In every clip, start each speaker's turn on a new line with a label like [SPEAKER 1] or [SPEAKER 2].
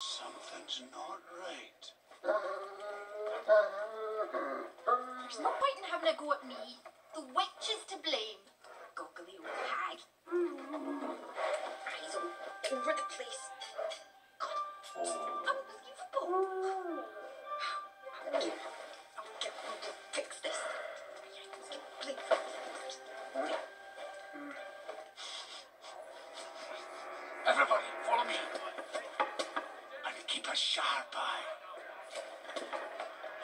[SPEAKER 1] Something's not right.
[SPEAKER 2] There's no point in having a go at me. The witch is to blame. Goggly old hag. Eyes all over the place. God, unbelievable. I'll get, I'll get them to fix this. Let's get blame first.
[SPEAKER 1] Everybody, a sharp eye.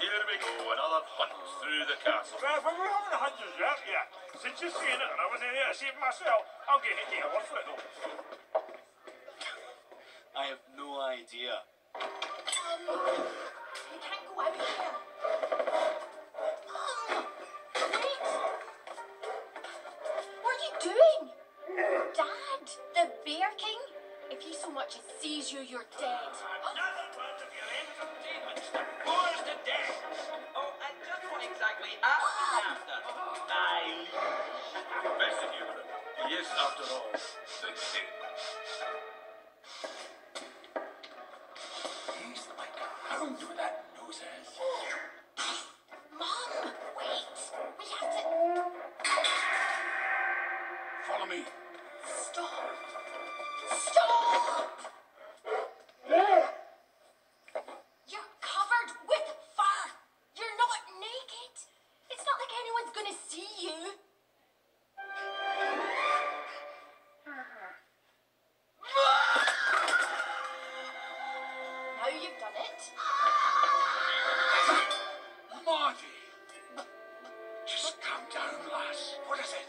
[SPEAKER 3] Here we go, another hunt through the castle.
[SPEAKER 4] Well, if we're having a hundred yet, yeah. Since you're saying it and I wasn't here to see it myself, I'll get it to your word for it though.
[SPEAKER 1] I have no idea.
[SPEAKER 2] Um, you can't go out here. Mom, wait. What are you doing? Dad, the Bear King? If he so much as sees you, you're dead.
[SPEAKER 3] Another one of your entertainments that bores to death.
[SPEAKER 5] Oh, and just what exactly are we after?
[SPEAKER 3] I ah! Best of you, he is, after all, the king.
[SPEAKER 1] He's like a hound with that nose is.
[SPEAKER 2] Mom, wait. We have to
[SPEAKER 1] Follow me.
[SPEAKER 2] Anyone's gonna see you. Now you've done it.
[SPEAKER 1] Maudie! Just calm down, lass. What is it?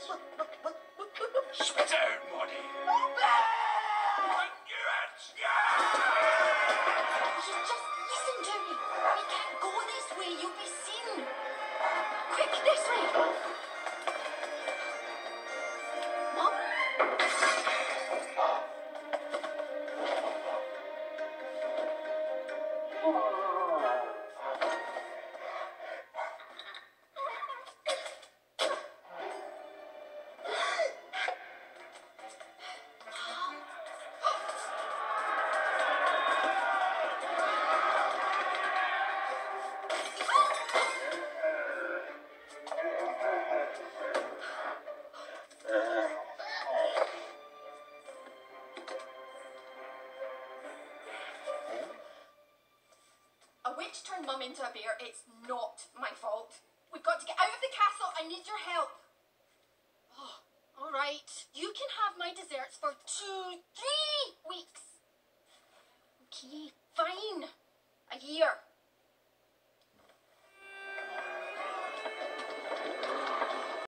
[SPEAKER 1] Spit out, Maudie. I knew it!
[SPEAKER 2] You just listen to me. We can't go this way. You'll be seen. Oh. Witch turned Mum into a bear. It's not my fault. We've got to get out of the castle. I need your help. Oh, all right. You can have my desserts for two, three weeks. Okay, fine. A year.